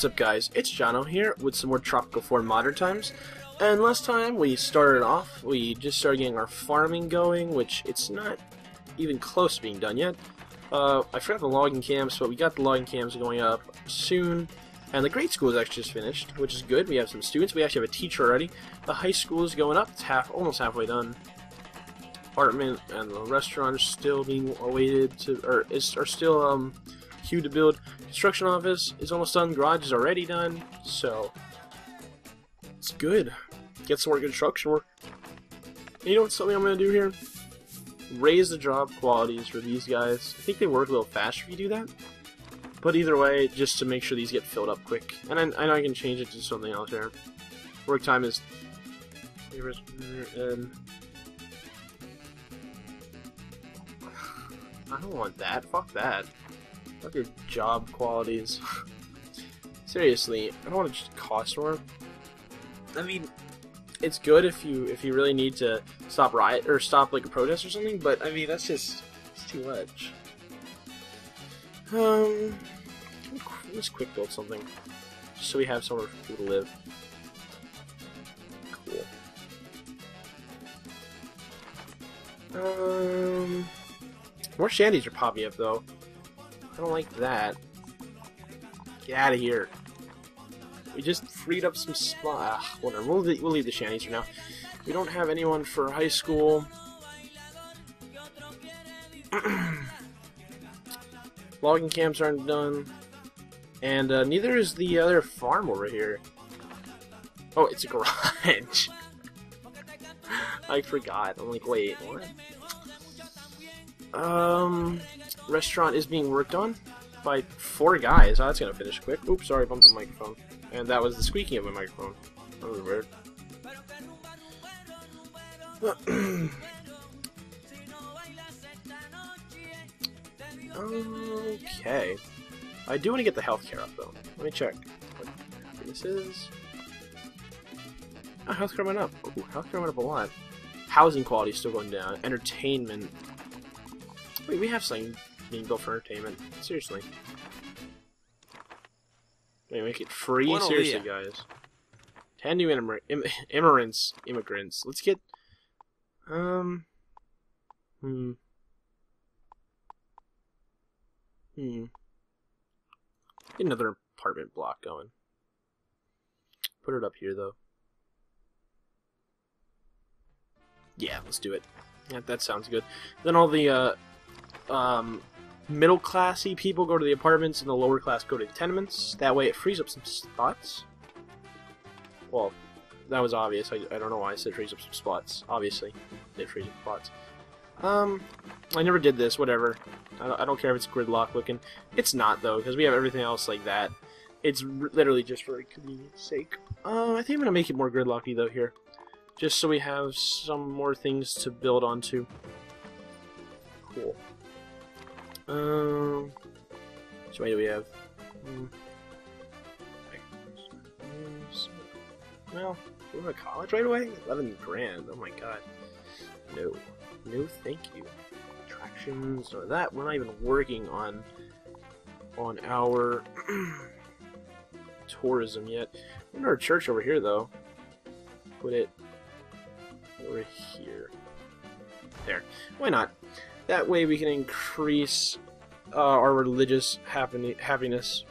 What's up guys, it's Jono here with some more Tropico 4 Modern Times. And last time we started off, we just started getting our farming going, which it's not even close to being done yet. Uh, I forgot the logging camps, but we got the logging camps going up soon. And the grade school is actually just finished, which is good. We have some students. We actually have a teacher already. The high school is going up. It's half, almost halfway done. Apartment and the restaurant are still being awaited to, or is, are still um, queued to build. Construction office is almost done. Garage is already done. So it's good. Get some more construction work. And you know what's something I'm gonna do here? Raise the job qualities for these guys. I think they work a little faster if you do that. But either way, just to make sure these get filled up quick. And I, I know I can change it to something else here. Work time is... And I don't want that. Fuck that. Your job qualities. Seriously, I don't want to just cost more. I mean, it's good if you if you really need to stop riot or stop like a protest or something, but I mean that's just it's too much. Um, let's quick build something, just so we have somewhere for people to live. Cool. Um, more shanties are popping up though. I don't like that. Get out of here. We just freed up some spot. whatever. We'll, we'll leave the shanties for now. We don't have anyone for high school. Logging camps aren't done. And uh, neither is the other farm over here. Oh, it's a garage. I forgot. I'm like, wait, what? Um, restaurant is being worked on by four guys. Oh, that's gonna finish quick. Oops, sorry, bumped the microphone. And that was the squeaking of my microphone. That was weird. okay. I do want to get the healthcare up though. Let me check what this is. Oh, healthcare went up. Ooh, healthcare went up a lot. Housing quality is still going down. Entertainment. Wait, we have something being built for entertainment. Seriously. Wait, make it free? Seriously, dia. guys. 10 new Im immigrants. Immigrants. Let's get... Um... Hmm. Hmm. Get another apartment block going. Put it up here, though. Yeah, let's do it. Yeah, that sounds good. Then all the, uh, um, middle classy people go to the apartments and the lower class go to the tenements. That way it frees up some spots. Well, that was obvious. I, I don't know why I said frees up some spots. Obviously, it frees up spots. Um, I never did this, whatever. I don't, I don't care if it's gridlock looking. It's not, though, because we have everything else like that. It's literally just for convenience sake. Um, I think I'm going to make it more gridlocky, though, here. Just so we have some more things to build onto. Cool. Um, which way do we have? Hmm. Well, we're to college right away? 11 grand. Oh my god. No. No, thank you. Attractions or that. We're not even working on on our tourism yet. We're our church over here though. Put it over here. There. Why not? That way we can increase uh, our religious happiness.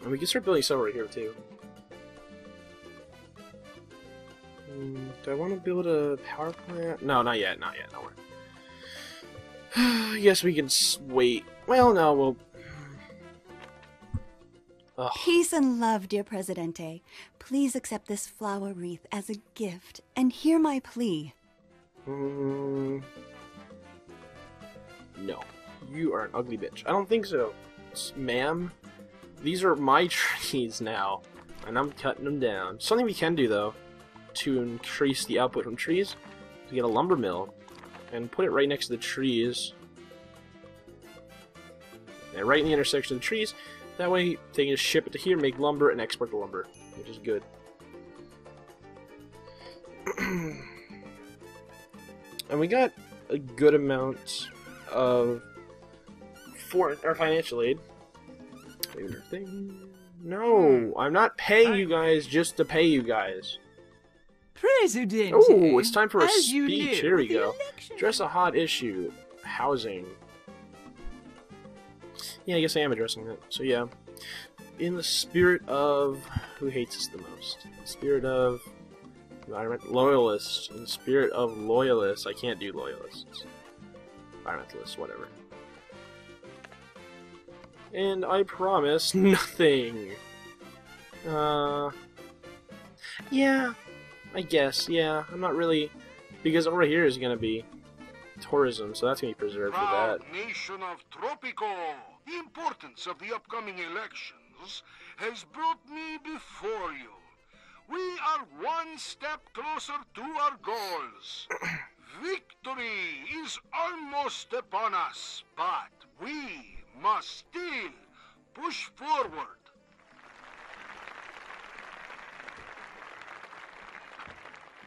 And we can start building some right here too. Hmm, do I want to build a power plant? No, not yet, not yet, nowhere. yes, we can wait. Well, no, we'll Ugh. Peace and love, dear Presidente. Please accept this flower wreath as a gift and hear my plea. Mm, no. You are an ugly bitch. I don't think so. Ma'am, these are my trees now, and I'm cutting them down. Something we can do, though, to increase the output from trees, to get a lumber mill, and put it right next to the trees. And right in the intersection of the trees, that way, they can just ship it to here, make lumber, and export the lumber, which is good. and we got a good amount of for or financial aid. Thing. No, hmm. I'm not paying you guys just to pay you guys. President. Oh, it's time for a as speech. Here we go. election- Address a hot issue. Housing. Yeah, I guess I am addressing that. So yeah. In the spirit of who hates us the most? In the spirit of environment loyalists. In the spirit of loyalists. I can't do loyalists. Environmentalists, whatever. And I promise nothing. Uh Yeah, I guess, yeah. I'm not really because over here is gonna be tourism, so that's gonna be preserved for that. Proud nation of Tropico, the importance of the upcoming has brought me before you. We are one step closer to our goals. Victory is almost upon us, but we must still push forward.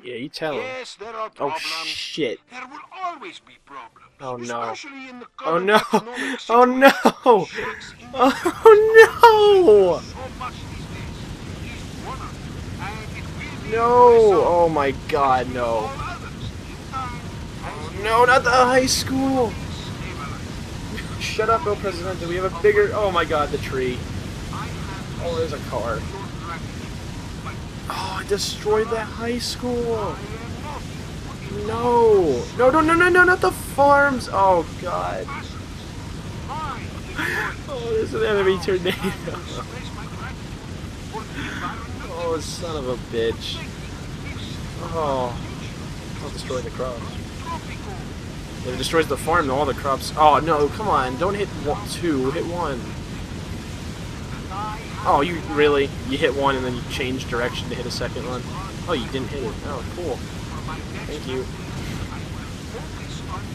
Yeah, you tell him. Yes, there are Oh problems. shit. There will always be problems. Oh, no. Especially in the Oh no. Oh no. Oh so much these days. He's one of them, and it will be no. No. Oh my god, no. others in time as No, not the high school. Shut up, El Presidente. We have a bigger. Oh my god, the tree. Oh, there's a car. Oh, I destroyed that high school. No. No, no, no, no, no, not the farms. Oh god. Oh, there's an enemy tornado. Oh, son of a bitch. Oh. I'll destroy the crops. If it destroys the farm, all the crops. Oh no, come on! Don't hit one, two. Hit one. Oh, you really? You hit one and then you change direction to hit a second one. Oh, you didn't hit it. Oh, cool. Thank you.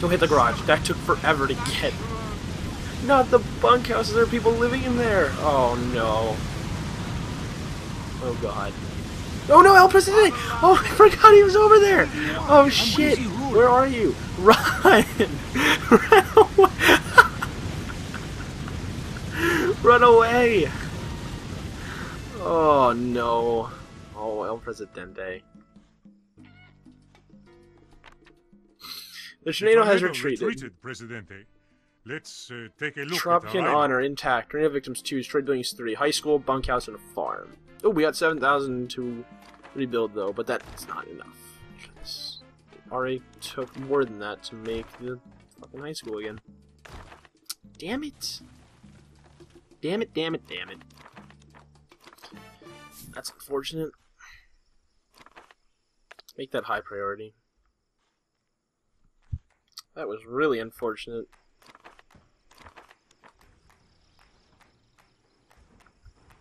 Don't hit the garage. That took forever to get. Not the bunkhouses. There are people living in there. Oh no. Oh god. Oh no, El Presidente! Oh, I forgot he was over there. Oh shit! Where are you? Run! Run away! Run away! Oh no. Oh, El Presidente. The tornado has tornado retreated. Presidente. Let's uh, take a look our Honor intact. Tornado victims 2, destroyed buildings 3, high school, bunkhouse, and a farm. Oh, we got 7,000 to rebuild though, but that's not enough. It already took more than that to make the fucking high school again. Damn it! Damn it, damn it, damn it. That's unfortunate. Make that high priority. That was really unfortunate.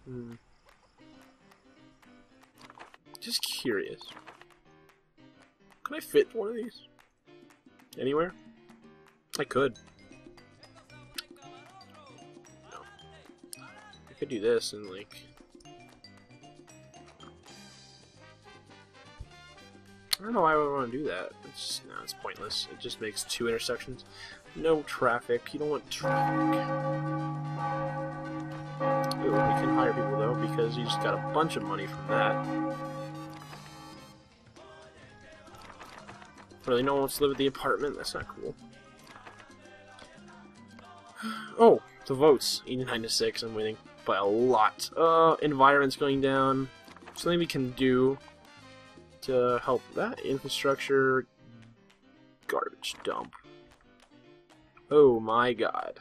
Hmm. Just curious. Can I fit one of these? Anywhere? I could. No. I could do this and like. I don't know why I would want to do that. It's no, it's pointless. It just makes two intersections. No traffic. You don't want traffic. Ooh, we can hire people though because you just got a bunch of money from that. Really, no one wants to live at the apartment. That's not cool. Oh, the votes 89 to six. I'm winning by a lot. Uh, environment's going down. Something we can do to help that infrastructure garbage dump. Oh my god.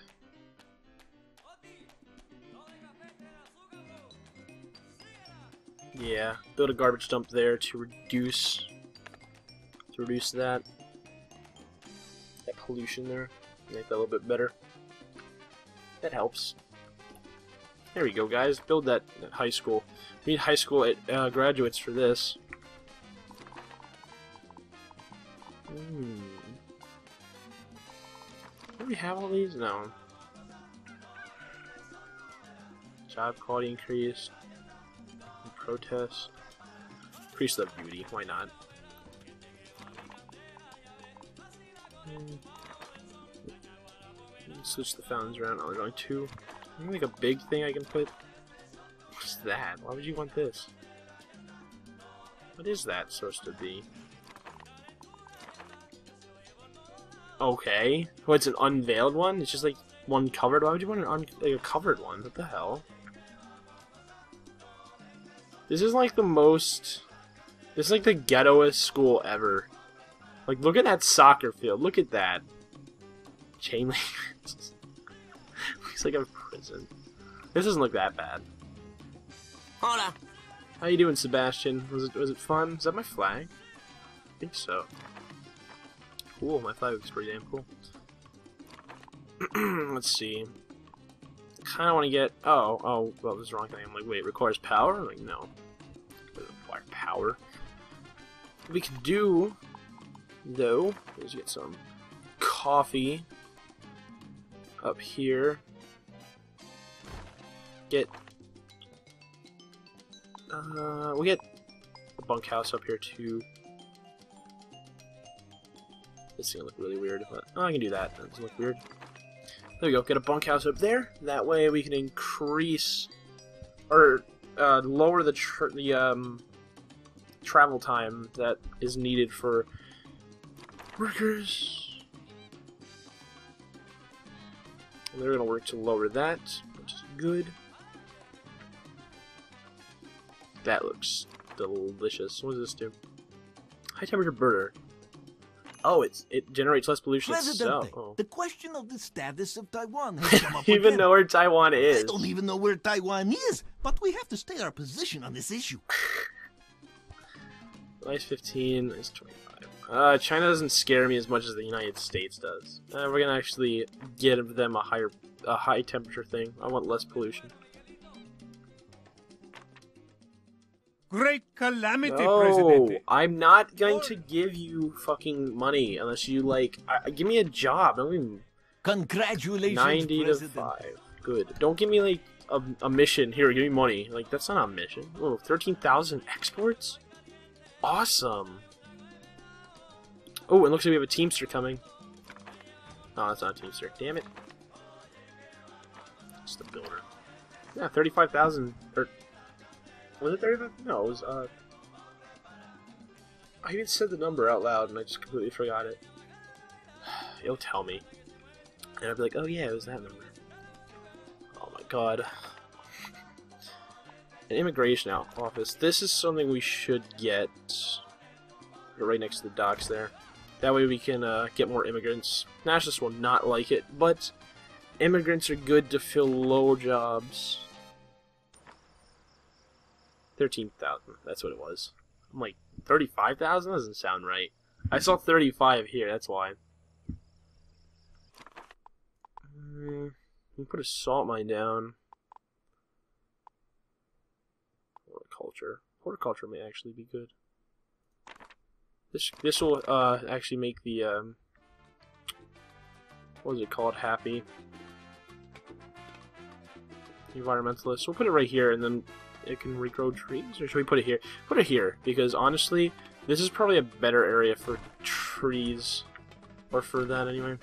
Yeah, build a garbage dump there to reduce to reduce that that pollution there. Make that a little bit better. That helps. There we go, guys. Build that, that high school. We need high school uh, graduates for this. Hmm. Do we have all these? No. Job quality increase. Protest. Increase the beauty. Why not? Hmm. switch the fountains around. Oh, there's only two. Maybe like a big thing I can put. What's that? Why would you want this? What is that supposed to be? Okay. Oh, it's an unveiled one? It's just like one covered? Why would you want an un like a covered one? What the hell? This is like the most... This is like the ghettoest school ever. Like, look at that soccer field. Look at that. Chain link. Looks like a prison. This doesn't look that bad. Hola. How you doing, Sebastian? Was it was it fun? Is that my flag? I think so. Cool, my flag looks pretty damn cool. Let's see. I Kind of want to get. Oh, oh, well, this is the wrong thing. I'm like, wait, requires power? I'm like, no, doesn't require power. We could do, though, is get some coffee up here. Get uh, we get a bunkhouse up here too. Is gonna look really weird, but oh, I can do that. That doesn't look weird. There we go. Get a bunkhouse up there. That way we can increase or uh, lower the the um, travel time that is needed for workers. And they're gonna work to lower that, which is good. That looks delicious. What does this do? High temperature burner. Oh, it's it generates less pollution President, itself. Oh. the question of the status of Taiwan has come up even again. know where Taiwan is. I is. don't even know where Taiwan is, but we have to state our position on this issue. Nice 15, nice 25. Uh, China doesn't scare me as much as the United States does. Uh, we're gonna actually give them a higher, a high temperature thing. I want less pollution. Great calamity, No, Presidente. I'm not going to give you fucking money unless you like. I, give me a job. Don't even Congratulations, 90 to President. 5. Good. Don't give me like a, a mission. Here, give me money. Like that's not a mission. Oh, 13,000 exports. Awesome. Oh, it looks like we have a Teamster coming. Oh, that's not a Teamster. Damn it. It's the builder. Yeah, 35,000. Or was it 35? No, it was. Uh, I even said the number out loud and I just completely forgot it. It'll tell me. And I'd be like, oh yeah, it was that number. Oh my god. An immigration office. This is something we should get. Right next to the docks there. That way we can uh, get more immigrants. Nationalists will not like it, but immigrants are good to fill low jobs. 13,000. That's what it was. I'm like, 35,000? Doesn't sound right. I saw 35 here, that's why. Mm, we put a salt mine down. Horticulture. Horticulture may actually be good. This this will uh, actually make the um, what is it called? Happy environmentalist. We'll put it right here, and then it can regrow trees. Or should we put it here? Put it here because honestly, this is probably a better area for trees, or for that anyway.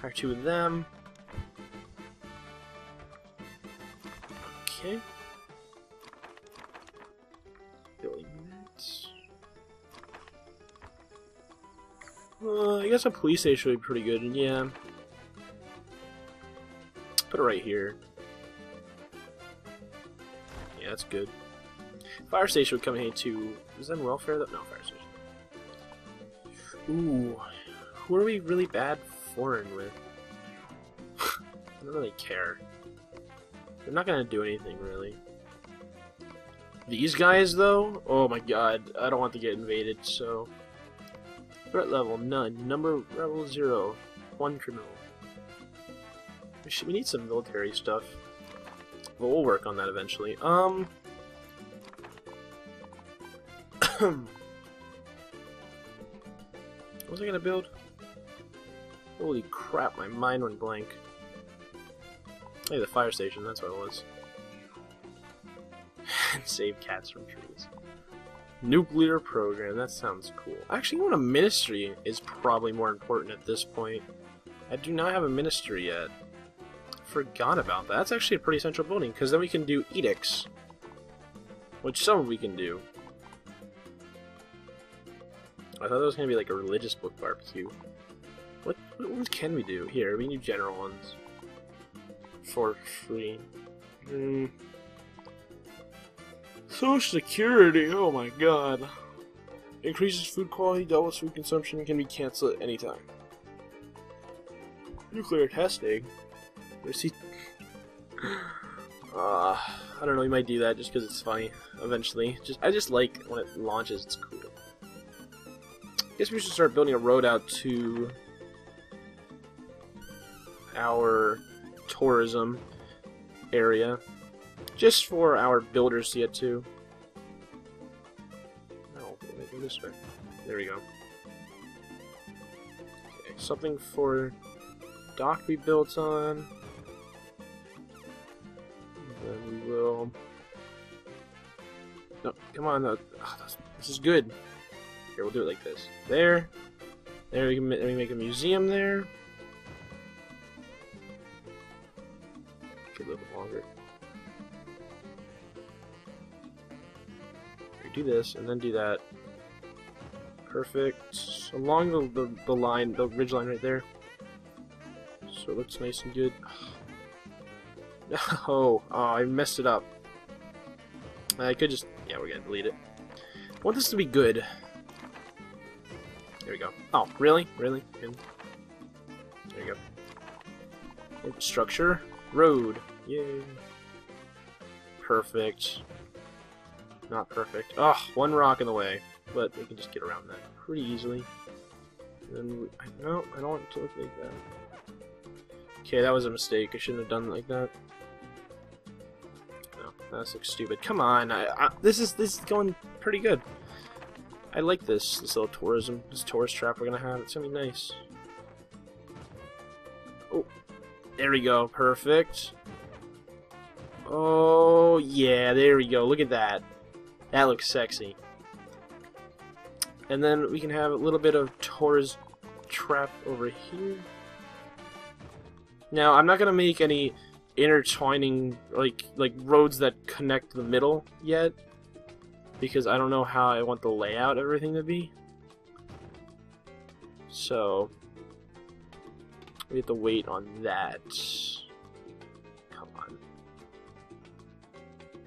Hire two of them. Okay. Building that. Uh, I guess a police station would be pretty good, yeah. Put it right here. Yeah, that's good. Fire station would come in here too. Is that welfare? No fire station. Ooh, who are we really bad foreign with? I don't really care. They're not gonna do anything really. These guys though, oh my god, I don't want to get invaded. So threat level none, number level zero, one criminal. We should, we need some military stuff. But we'll work on that eventually. Um. what was I gonna build? Holy crap, my mind went blank. Hey, the fire station, that's what it was. save cats from trees. Nuclear program, that sounds cool. Actually, what, a ministry is probably more important at this point. I do not have a ministry yet. Forgot about that. That's actually a pretty central building, because then we can do edicts. Which some we can do. I thought that was going to be like a religious book barbecue. What, what ones can we do? Here, we do general ones. For free. Hmm. Social Security, oh my god. Increases food quality, doubles food consumption, can be canceled at any time. Nuclear testing? Receipt. Uh, I don't know, we might do that just because it's funny, eventually. Just I just like when it launches, it's cool. I guess we should start building a road out to our tourism area. Just for our builders to get to. No, this way. There we go. Okay, something for dock be built on. Come on. Oh, this is good. Here, we'll do it like this. There. There, we can we make a museum there. A little longer. We do this, and then do that. Perfect. Along the, the, the line, the ridge line right there. So it looks nice and good. No, oh, I messed it up. I could just, yeah, we're gonna delete it. I want this to be good. There we go. Oh, really? Really? Really? There you go. Infrastructure. Road. Yay. Perfect. Not perfect. Ugh, one rock in the way. But we can just get around that pretty easily. And then we, I, no, I don't want it to look like that. Okay, that was a mistake. I shouldn't have done it like that. That looks stupid. Come on, I, I, this is this is going pretty good. I like this this little tourism, this tourist trap we're gonna have. It's gonna be nice. Oh, there we go. Perfect. Oh yeah, there we go. Look at that. That looks sexy. And then we can have a little bit of tourist trap over here. Now, I'm not gonna make any intertwining like like roads that connect the middle yet because I don't know how I want the layout everything to be. So we have to wait on that. Come on.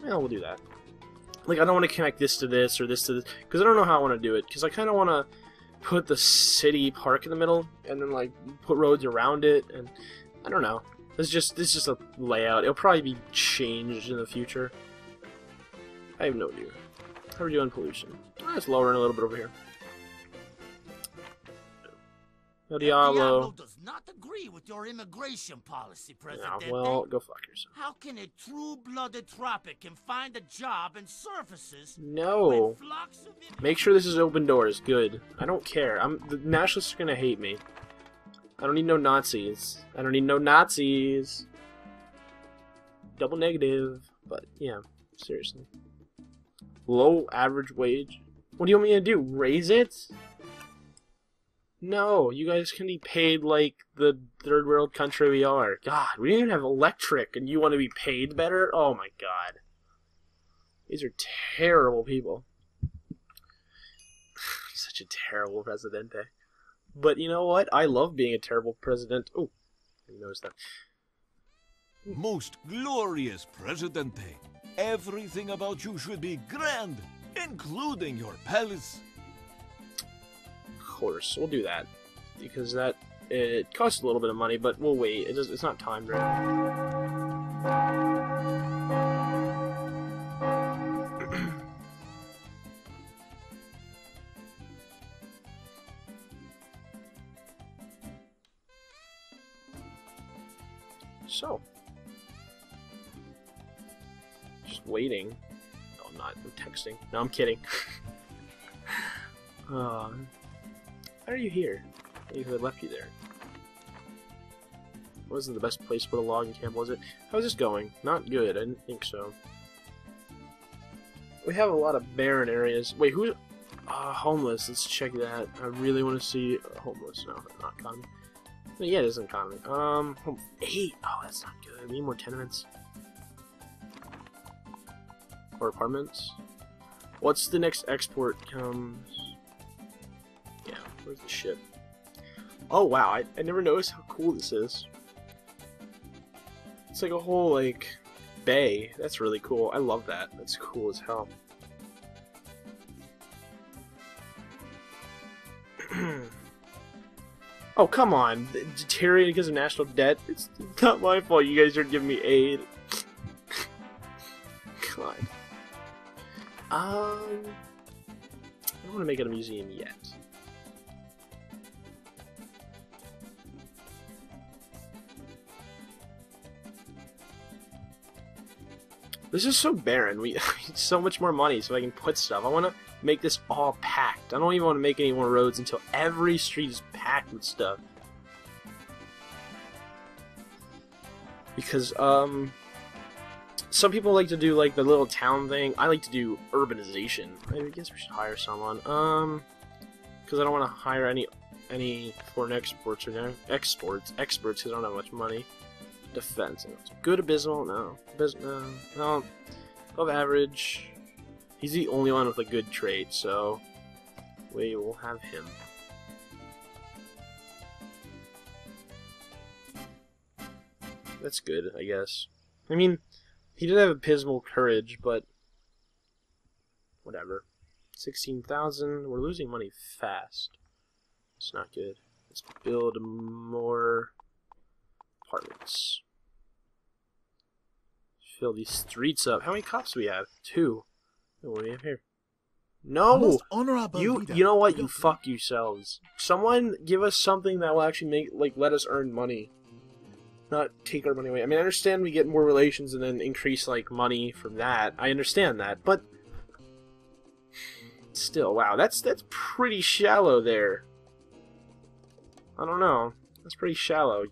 Yeah, we'll do that. Like I don't want to connect this to this or this to this because I don't know how I want to do it because I kind of want to put the city park in the middle and then like put roads around it and I don't know. It's just this is just a layout. It'll probably be changed in the future. I have no idea. How are we doing pollution? Oh, it's lowering a little bit over here. El Diablo. Diablo does not agree with your immigration policy, Yeah, Presidente. well, go fuck yourself. How can a true-blooded Tropican find a job and services No. when flocks of Make sure this is open doors. Good. I don't care. I'm the nationalists are gonna hate me. I don't need no Nazis. I don't need no Nazis. Double negative. But yeah, seriously. Low average wage. What do you want me to do? Raise it? No, you guys can be paid like the third world country we are. God, we don't even have electric, and you want to be paid better? Oh my god. These are terrible people. Such a terrible presidente. But you know what? I love being a terrible president. Oh, I noticed that. Most glorious Presidente. Everything about you should be grand, including your palace. Of course, we'll do that because that it costs a little bit of money, but we'll wait. It does, it's not timed right. So, just waiting. No, I'm not. I'm texting. No, I'm kidding. uh, why are you here? You who had left you there. Wasn't the best place to put a logging camp, was it? How's this going? Not good. I didn't think so. We have a lot of barren areas. Wait, who's uh, homeless? Let's check that. I really want to see homeless. No, not common. Yeah, it is an economy. Um, eight. Oh, that's not good. We need more tenements. Or apartments. What's the next export comes? Yeah, where's the ship? Oh wow, I, I never noticed how cool this is. It's like a whole like bay. That's really cool. I love that. That's cool as hell. oh come on, deteriorating because of national debt. It's not my fault. You guys are giving me aid. Um, I don't want to make it a museum yet. This is so barren. We need so much more money so I can put stuff. I want to make this all packed. I don't even want to make any more roads until every street is packed with stuff. Because, um, some people like to do, like, the little town thing. I like to do urbanization. I guess we should hire someone. Um, because I don't want to hire any any foreign exports or exports, experts because I don't have much money. Defense. Good abysmal? No. Abys no. No. Above average. He's the only one with a good trait, so we will have him. That's good, I guess. I mean, he did have abysmal courage, but whatever. 16,000. We're losing money fast. It's not good. Let's build more apartments. Fill these streets up. How many cops do we have? Two. Oh, what do we have here? No! You you know what? You fuck yourselves. Someone give us something that will actually make like let us earn money. Not take our money away. I mean I understand we get more relations and then increase like money from that. I understand that, but still, wow, that's that's pretty shallow there. I don't know. That's pretty shallow. It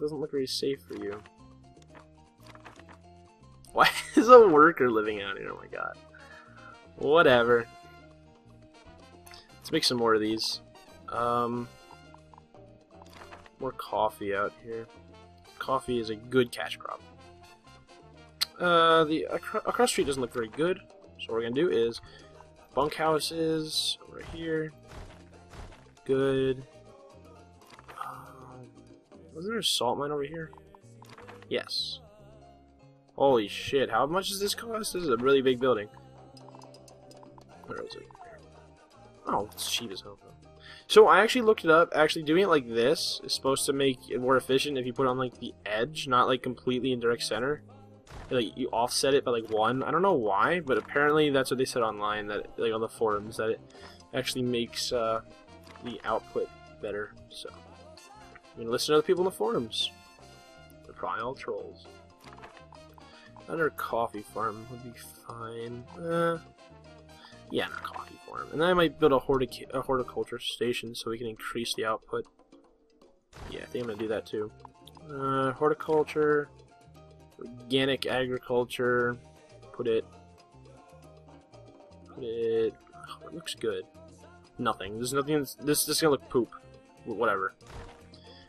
doesn't look very safe for you. Why is a worker living out here? Oh my god. Whatever. Let's make some more of these. Um, more coffee out here. Coffee is a good cash crop. Uh, the acro across street doesn't look very good, so what we're gonna do is bunkhouses right here. Good. Um, wasn't there a salt mine over here? Yes. Holy shit! How much does this cost? This is a really big building. Where is it? Oh, it's cheap as hell. So I actually looked it up. Actually, doing it like this is supposed to make it more efficient if you put it on like the edge, not like completely in direct center. Like you offset it by like one. I don't know why, but apparently that's what they said online. That like on the forums that it actually makes uh, the output better. So I mean, listen to other people in the forums. They're probably all trolls. Another coffee farm would be fine. Uh, yeah, coffee farm. And then I might build a, a horticulture station so we can increase the output. Yeah, I think I'm going to do that too. Uh, horticulture, organic agriculture, put it, put it, oh, it looks good. Nothing. There's nothing, this, this is going to look poop. Whatever.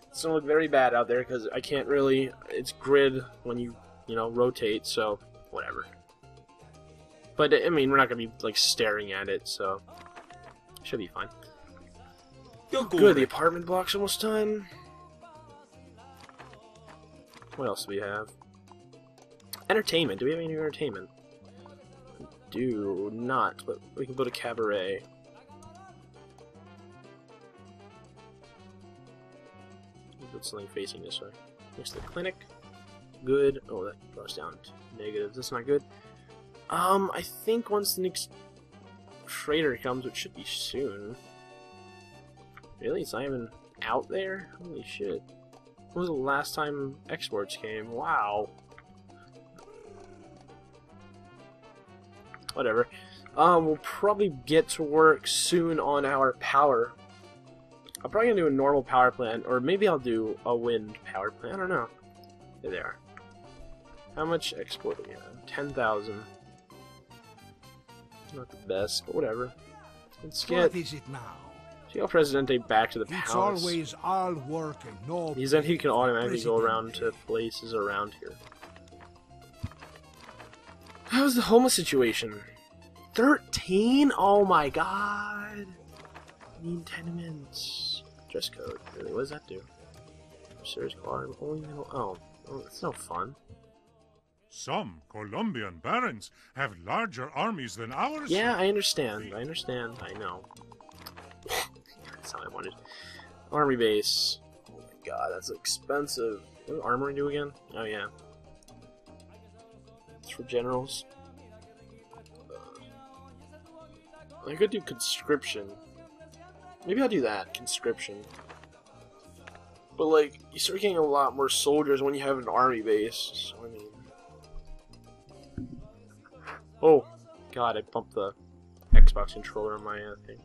It's going to look very bad out there because I can't really, it's grid when you, you know, rotate, so whatever. But, I mean, we're not going to be, like, staring at it, so... Should be fine. Good, the apartment block's almost done. What else do we have? Entertainment. Do we have any entertainment? Do not, but we can build a cabaret. Put something facing this way. Next to the clinic. Good. Oh, that goes down to negative. That's not good. Um, I think once the next trader comes, which should be soon. Really? It's not even out there? Holy shit. When was the last time exports came? Wow. Whatever. Um, we'll probably get to work soon on our power. I'm probably gonna do a normal power plant, or maybe I'll do a wind power plant. I don't know. There they are. How much export do we have? 10,000. Not the best, but whatever. Let's get What is it now? See El Presidente back to the It's palace. always all work and no. Because then he can automatically go around to places around here. How's the homeless situation? 13? Oh my god! Need tenements. Dress code. Really, what does that do? Serious car, only middle. Oh, oh, that's no fun. Some Colombian barons have larger armies than ours. Yeah, I understand. I understand. I know. that's how I wanted. Army base. Oh my god, that's expensive. What armory do again? Oh yeah. It's for generals. Uh, I could do conscription. Maybe I'll do that, conscription. But like, you start getting a lot more soldiers when you have an army base. So I mean. Oh, God! I bumped the Xbox controller on my uh, thing.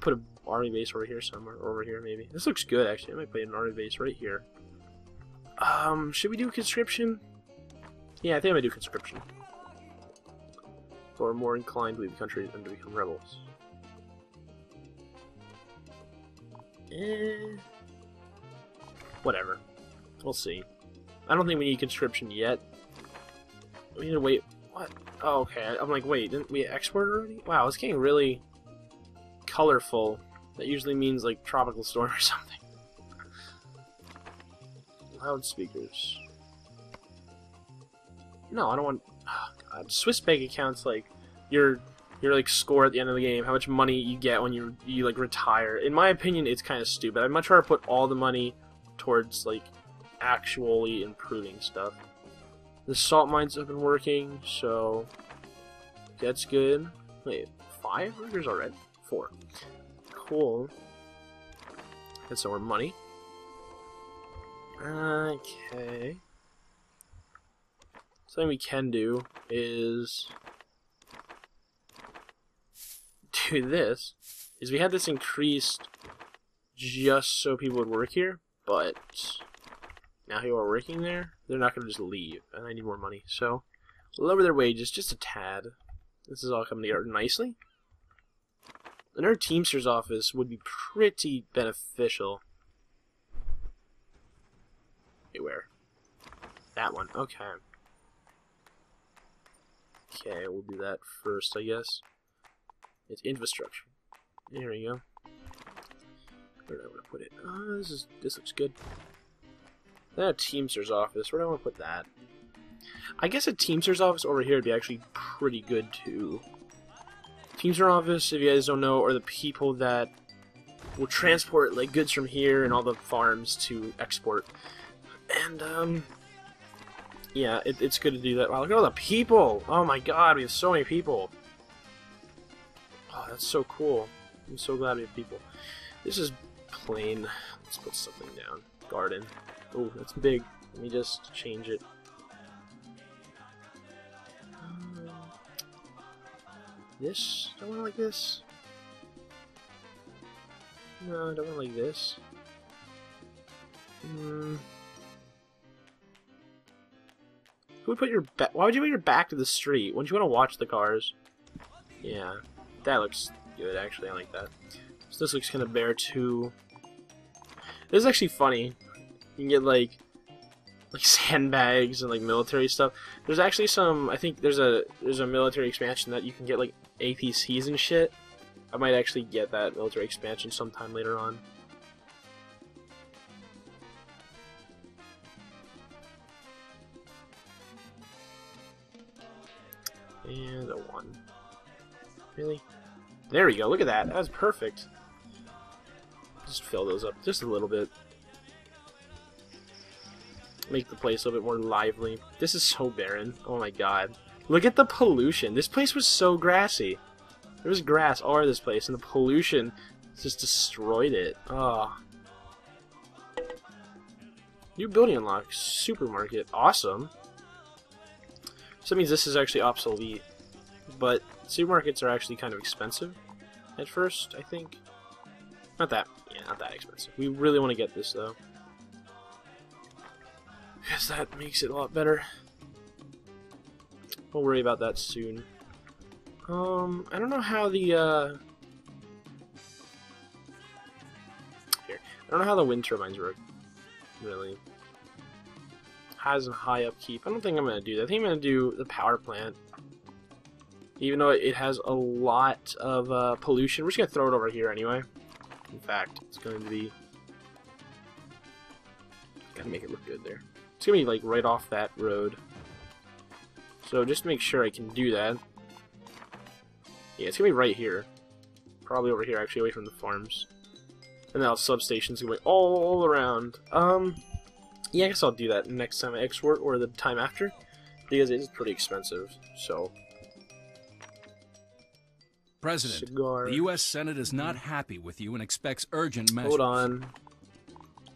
Put an army base over here somewhere, over here maybe. This looks good actually. I might put an army base right here. Um, should we do conscription? Yeah, I think I'm gonna do conscription. Or more inclined to leave the country than to become rebels. Eh. Whatever. We'll see. I don't think we need conscription yet. We need to wait. What? Oh, okay. I'm like, wait, didn't we export already? Wow, it's getting really colorful. That usually means like tropical storm or something. Loudspeakers. No, I don't want. Oh, God. Swiss bank accounts like your your like score at the end of the game, how much money you get when you you like retire. In my opinion, it's kind of stupid. I'd much rather put all the money towards like actually improving stuff. The salt mines have been working, so that's good. Wait, five workers already? Four. Cool. Get some more money. Okay. Something we can do is do this. Is we had this increased just so people would work here, but now who are working there, they're not going to just leave, and I need more money. So, lower their wages just a tad. This is all coming together nicely. Another Teamster's office would be pretty beneficial. Wait, where? That one, okay. Okay, we'll do that first, I guess. It's infrastructure. There we go. Where do I want to put it? Oh, this is this looks good. That Teamster's office. Where do I want to put that? I guess a Teamster's office over here would be actually pretty good too. Teamster office, if you guys don't know, are the people that will transport like goods from here and all the farms to export. And um, yeah, it, it's good to do that. Wow, look at all the people! Oh my God, we have so many people. Oh, that's so cool. I'm so glad we have people. This is plain. Let's put something down. Garden. Oh, that's big. Let me just change it. Um, This? Do I want it like this? No, I don't want like this. Hmm. Who would put your back? Why would you put your back to the street? Wouldn't you want to watch the cars? Yeah, that looks good. Actually, I like that. So this looks kind of bare too. This is actually funny. You can get like like sandbags and like military stuff. There's actually some. I think there's a there's a military expansion that you can get like APCs and shit. I might actually get that military expansion sometime later on. And a one. Really? There we go. Look at that. That was perfect. Just fill those up just a little bit. Make the place a little bit more lively. This is so barren. Oh my god. Look at the pollution. This place was so grassy. There was grass all over this place, and the pollution just destroyed it. Oh. New building unlocked. Supermarket. Awesome. So that means this is actually obsolete. But supermarkets are actually kind of expensive at first, I think. Not that, yeah, not that expensive. We really want to get this, though. Because that makes it a lot better. We'll worry about that soon. Um, I don't know how the, uh... I don't know how the wind turbines work, really. Has a high upkeep. I don't think I'm going to do that. I think I'm going to do the power plant. Even though it has a lot of uh, pollution. We're just going to throw it over here anyway. In fact, it's going to be... Gotta make it look good there. It's to be like right off that road. So just make sure I can do that. Yeah, it's to be right here. Probably over here, actually, away from the farms. And now substations going all around. Um, yeah, I guess I'll do that next time I export or the time after, because it is pretty expensive. So, President, Cigar. the U.S. Senate is not happy with you and expects urgent measures. hold on.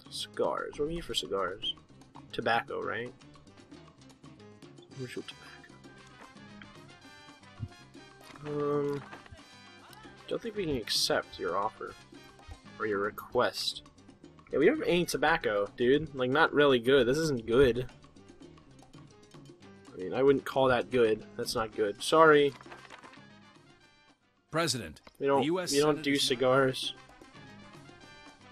Cigars. What do we need for cigars? Tobacco, right? Commercial tobacco. Um, don't think we can accept your offer or your request. Yeah, we don't have any tobacco, dude. Like, not really good. This isn't good. I mean, I wouldn't call that good. That's not good. Sorry. President, We don't. the U.S. we don't Senate do cigars.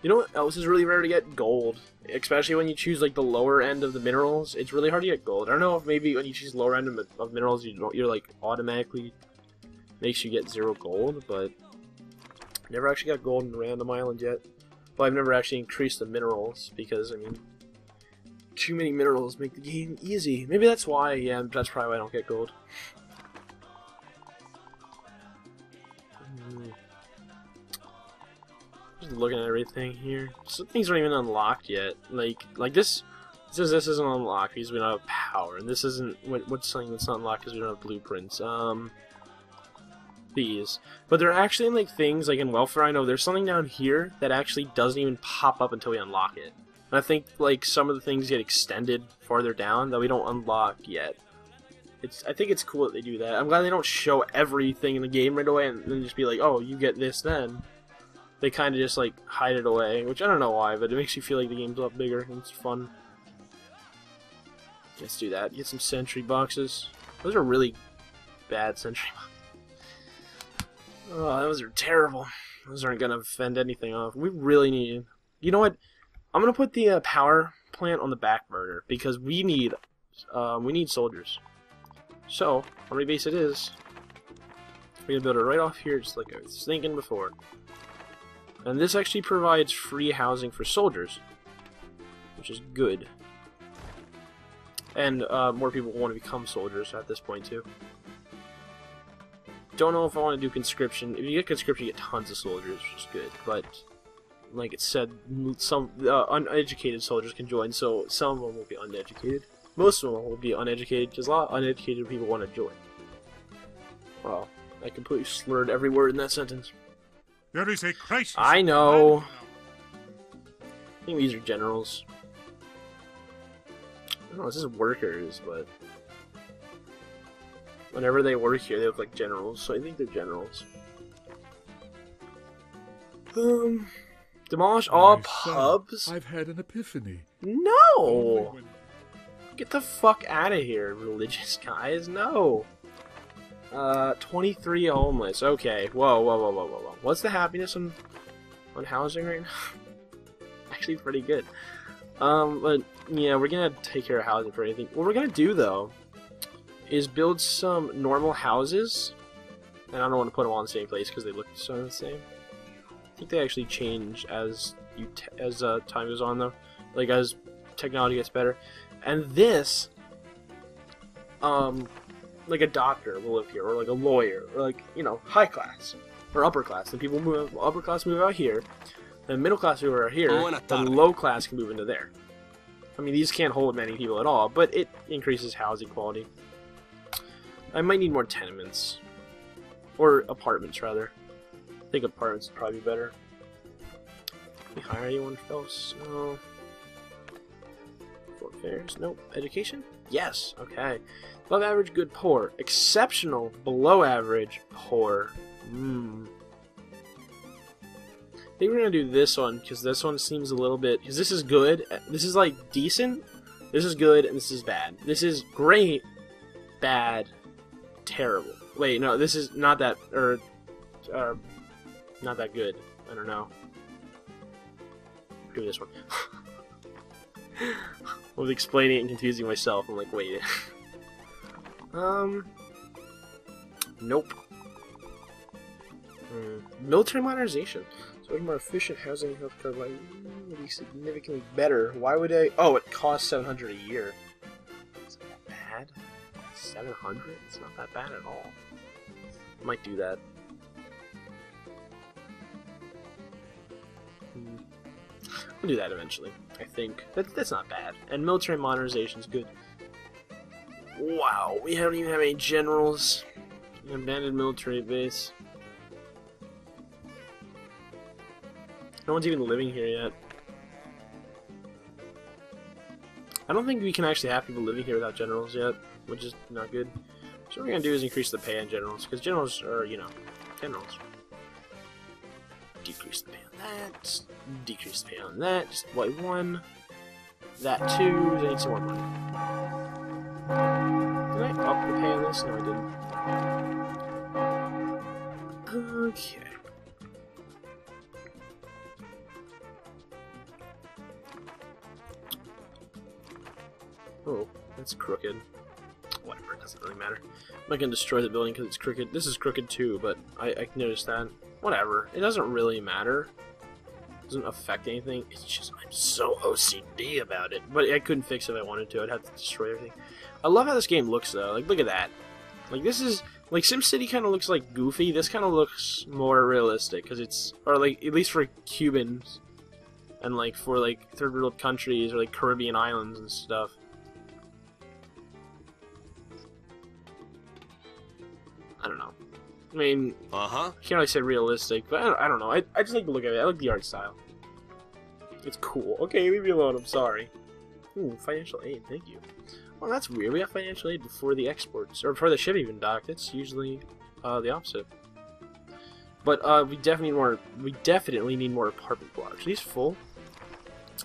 You know what else is really rare to get? Gold. Especially when you choose like the lower end of the minerals, it's really hard to get gold. I don't know if maybe when you choose lower end of, of minerals, you don't, you're like automatically makes you get zero gold, but never actually got gold in Random Island yet. But I've never actually increased the minerals because I mean, too many minerals make the game easy. Maybe that's why. Yeah, that's probably why I don't get gold. Just looking at everything here. Some things aren't even unlocked yet. Like, like this. Says this isn't unlocked because we don't have power, and this isn't what, what's something that's not unlocked because we don't have blueprints. Um, these, but there are actually like things like in welfare. I know there's something down here that actually doesn't even pop up until we unlock it. And I think like some of the things get extended farther down that we don't unlock yet. It's I think it's cool that they do that. I'm glad they don't show everything in the game right away and then just be like, oh, you get this then. They kind of just like hide it away, which I don't know why, but it makes you feel like the game's a lot bigger and it's fun. Let's do that. Get some sentry boxes. Those are really bad sentry boxes. Oh, those are terrible. Those aren't gonna fend anything off. We really need. You know what? I'm gonna put the uh, power plant on the back burner because we need, um, we need soldiers. So, army base it is. We're gonna build it right off here, just like I was thinking before. And this actually provides free housing for soldiers, which is good. And uh, more people want to become soldiers at this point too. Don't know if I want to do conscription. If you get conscription, you get tons of soldiers, which is good. But like it said, some uh, uneducated soldiers can join, so some of them will be uneducated. Most of them will be uneducated, because a lot of uneducated people want to join. Wow, I completely slurred every word in that sentence. There is a crisis. I know. I think these are generals. I don't know, this is workers, but whenever they work here, they look like generals, so I think they're generals. Um, demolish all My son, pubs? I've had an epiphany. No! Get the fuck out of here, religious guys. No. Uh, 23 homeless. Okay. Whoa, whoa, whoa, whoa, whoa, whoa. What's the happiness on, on housing right now? Actually, pretty good. Um, but yeah, we're gonna take care of housing for anything. What we're gonna do though is build some normal houses, and I don't want to put them all in the same place because they look so the same. I think they actually change as you as uh, time goes on though, like as technology gets better. And this, um, like a doctor will live here, or like a lawyer, or like you know high class or upper class. The people move upper class move out here, the middle class move out here, oh, Buena the low class can move into there. I mean, these can't hold many people at all, but it increases housing quality. I might need more tenements. Or apartments, rather. I think apartments would probably be better. Can we hire anyone else? No. Fort Fairs? Nope. Education? Yes. Okay. Above average, good, poor. Exceptional, below average, poor. Hmm. I think we're gonna do this one because this one seems a little bit. Because this is good. This is like decent. This is good, and this is bad. This is great, bad, terrible. Wait, no, this is not that, or, uh, not that good. I don't know. Do this one. I was explaining it and confusing myself. I'm like, wait. um. Nope. Hmm. Military modernization. So more efficient housing and healthcare would be significantly better. Why would I? Oh, it costs 700 a year. Is that bad? 700? It's not that bad at all. Might do that. Hmm. We'll do that eventually. I think that that's not bad. And military modernization is good. Wow, we don't even have any generals. An abandoned military base. No one's even living here yet. I don't think we can actually have people living here without generals yet, which is not good. So what we're gonna do is increase the pay on generals, because generals are, you know, generals. Decrease the pay on that, decrease the pay on that, just white one. That two, I need some more money. Did I up the pay on this? No, I didn't. Okay. Oh, that's crooked. Whatever, it doesn't really matter. I'm not gonna destroy the building because it's crooked. This is crooked too, but I, I noticed that. Whatever, it doesn't really matter. Doesn't affect anything. It's just I'm so OCD about it. But I couldn't fix it if I wanted to. I'd have to destroy everything. I love how this game looks though. Like, look at that. Like, this is like SimCity kind of looks like goofy. This kind of looks more realistic because it's, or like at least for Cubans, and like for like third world countries or like Caribbean islands and stuff. I mean, Uh huh. can't really say realistic, but I don't, I don't know. I, I just like to look at it. I like the art style. It's cool. Okay, leave me alone. I'm sorry. Ooh, financial aid. Thank you. Well, that's weird. We have financial aid before the exports, or before the ship even docked. It's usually uh, the opposite. But uh, we definitely need more. We definitely need more apartment blocks. Are these full?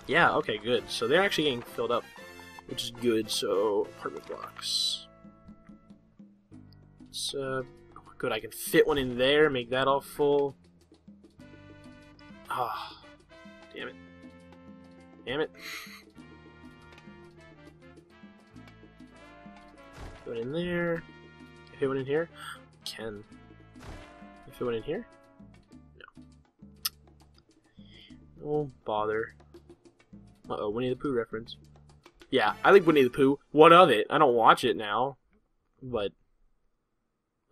Yeah. Okay. Good. So they're actually getting filled up, which is good. So apartment blocks. It's uh, good. I can fit one in there. Make that all full. Ah, damn it. Damn it. One in there. Can I fit one in here? Can. Can I fit one in here? No. Oh, bother. Uh-oh, Winnie the Pooh reference. Yeah, I like Winnie the Pooh. What of it? I don't watch it now. But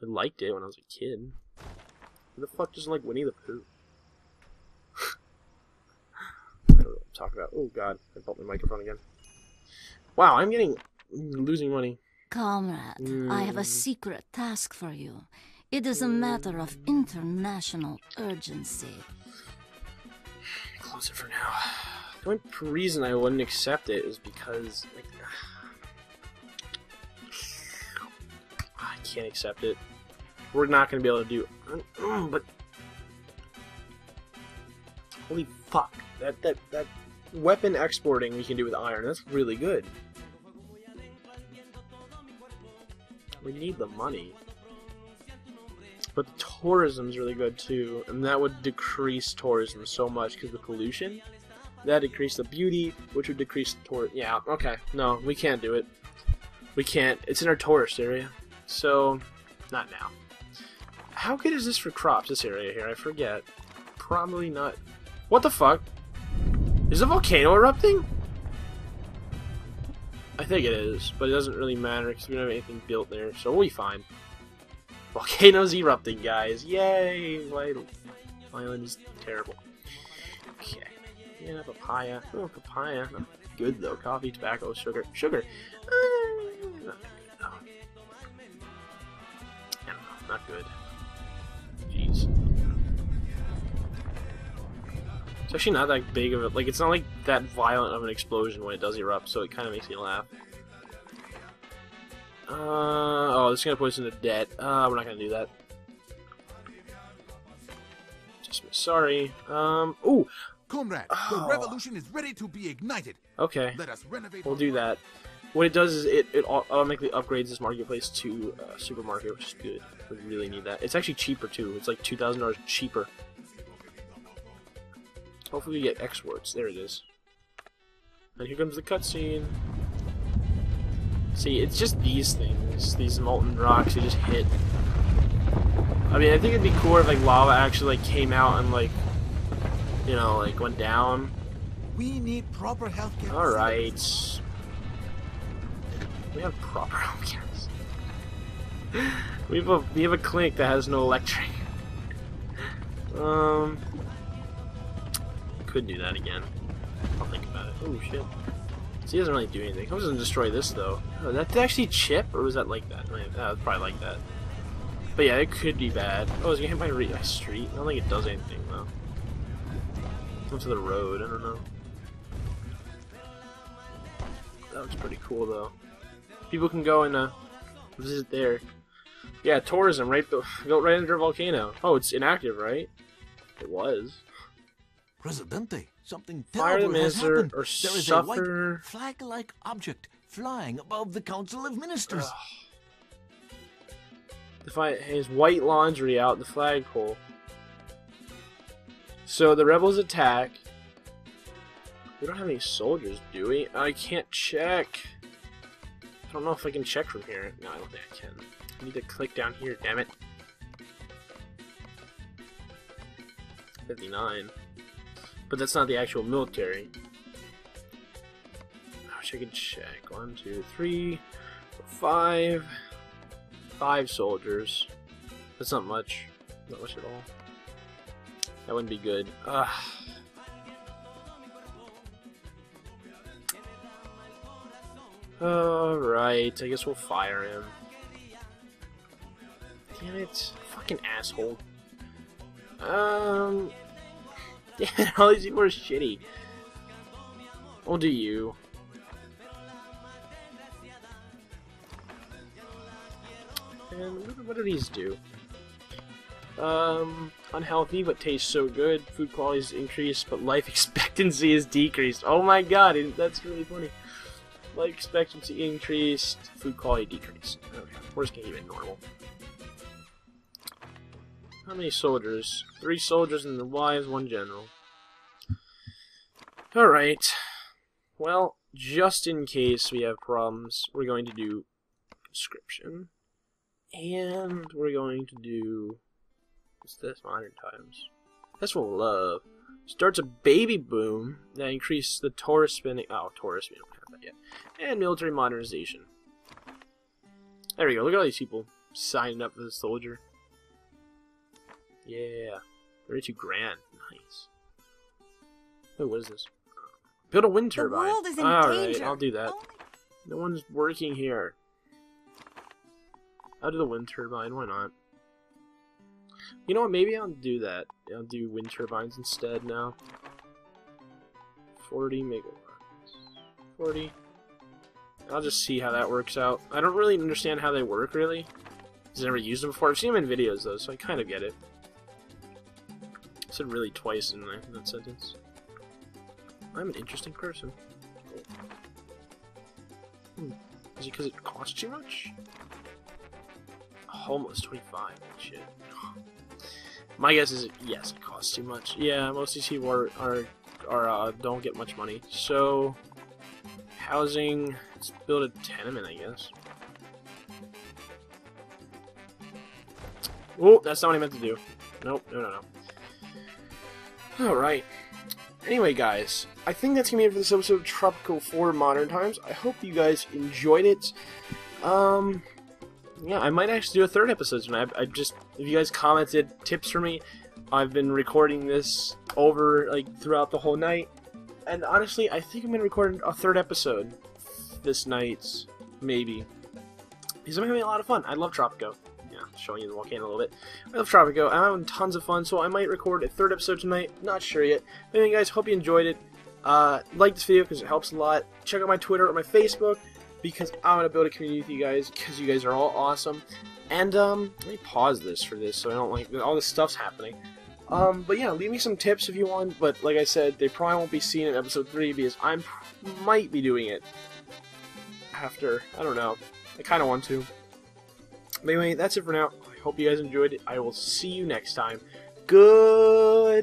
I liked it when I was a kid. Who the fuck doesn't like Winnie the Pooh? I don't know what I'm talking about. Oh god, I bumped my microphone again. Wow, I'm getting losing money. Comrade, I have a Mm. secret task for you. It is a matter of international urgency. Close it for now. The only reason I wouldn't accept it is because like I can't accept it. We're not gonna be able to do but holy fuck. That that that weapon exporting we can do with iron, that's really good. We need the money. But the tourism's really good too, and that would decrease tourism so much because the pollution. That decrease the beauty, which would decrease the tour. Yeah, okay. No, we can't do it. We can't. It's in our tourist area, so not now. How good is this for crops? This area here, I forget. Probably not. What the fuck? Is a volcano erupting? I think it is, but it doesn't really matter because we don't have anything built there, so we'll be fine. Volcanoes erupting, guys! Yay! My island is terrible. Okay. Yeah, papaya. Oh, papaya. Not good though. Coffee, tobacco, sugar. Sugar. Uh, not good. Not good. Jeez. It's actually not that big of a like. It's not like that violent of an explosion when it does erupt, so it kind of makes me laugh. Uh oh, this is gonna put us into debt. Uh, we're not gonna do that. Just sorry. Um. Ooh. Comrade, Oh. the revolution is ready to be ignited. Okay. Let us renovate. We'll do that. What it does is it, it automatically upgrades this marketplace to uh, supermarket, which is good. We really need that. It's actually cheaper too. It's like two thousand dollars cheaper. Hopefully we get X words. There it is. And here comes the cutscene. See, it's just these things, these molten rocks you just hit. I mean, I think it'd be cool if like lava actually like came out and like, you know, like went down. We need proper healthcare. All right. We have proper healthcare. we have a we have a clinic that has no electric. um, could do that again. I'll think about it. Oh shit. So he doesn't really do anything. He doesn't destroy this though. Oh, that actually chip, or was that like that? Yeah, it's probably like that. But yeah, it could be bad. Oh, it's gonna hit my, re my street. I don't think it does anything though. Went to the road. I don't know. That looks pretty cool though. People can go and uh, visit there. Yeah, tourism right go right under a volcano. Oh, it's inactive, right? It was. Presidente, something Fire the terrible has happened. or there is suffer- a white flag-like object flying above the Council of Ministers. The fight has white laundry out the flagpole. So the rebels attack. We don't have any soldiers, do we? I can't check. I don't know if I can check from here. No, I don't think I can. I need to click down here, damn it. 59. But that's not the actual military. I wish I could check. One, two, three, four, five. Five soldiers. That's not much. Not much at all. That wouldn't be good. Ugh. Alright, I guess we'll fire him. Damn it. Fucking asshole. Um. Yeah, all these people are shitty. We'll do you. And what, what do these do? Um, unhealthy but tastes so good. Food quality is increased, but life expectancy is decreased. Oh my god, that's really funny. Life expectancy increased, food quality decreased. Okay, we're just gonna keep it normal. How many soldiers? Three soldiers and their wives, one general. Alright. Well, just in case we have problems, we're going to do conscription. And we're going to do. What's this? Modern times. This will uh, love. Starts a baby boom that increases the tourist spending. Oh, tourist, we yet. And military modernization. There we go. Look at all these people signing up for the soldier. Yeah. 32 grand. Nice. Oh, what is this? Build a wind turbine. The world is in Alright, danger. I'll do that. No one's working here. I'll do the wind turbine, why not? You know what, maybe I'll do that. I'll do wind turbines instead now. 40 megawatts. 40. I'll just see how that works out. I don't really understand how they work, really. I've never used them before. I've seen them in videos, though, so I kind of get it. I said really twice in, that sentence. I'm an interesting person. Hmm. Is it because it costs too much? Homeless 25. Shit. My guess is yes, it costs too much. Yeah, most of these people are are, are uh, don't get much money. So housing. Let's build a tenement, I guess. Oh, that's not what I meant to do. Nope, no, no, no. Alright. Anyway, guys, I think that's gonna be it for this episode of Tropico 4 Modern Times. I hope you guys enjoyed it. Um, yeah, I might actually do a third episode tonight. I, I just, if you guys commented tips for me, I've been recording this over, like, throughout the whole night. And honestly, I think I'm gonna record a third episode this night, maybe. Because I'm having a lot of fun. I love Tropico. Yeah, showing you the volcano a little bit. I love Tropico. I'm having tons of fun, so I might record a third episode tonight. Not sure yet. But anyway, guys, hope you enjoyed it. Uh, like this video because it helps a lot. Check out my Twitter or my Facebook because I want to build a community with you guys because you guys are all awesome. And um, let me pause this for this so I don't like all this stuff's happening. Um, but yeah, leave me some tips if you want. But like I said, they probably won't be seen in episode three because I might be doing it after. I don't know. I kind of want to. But anyway, that's it for now. I hope you guys enjoyed it. I will see you next time. Goodbye.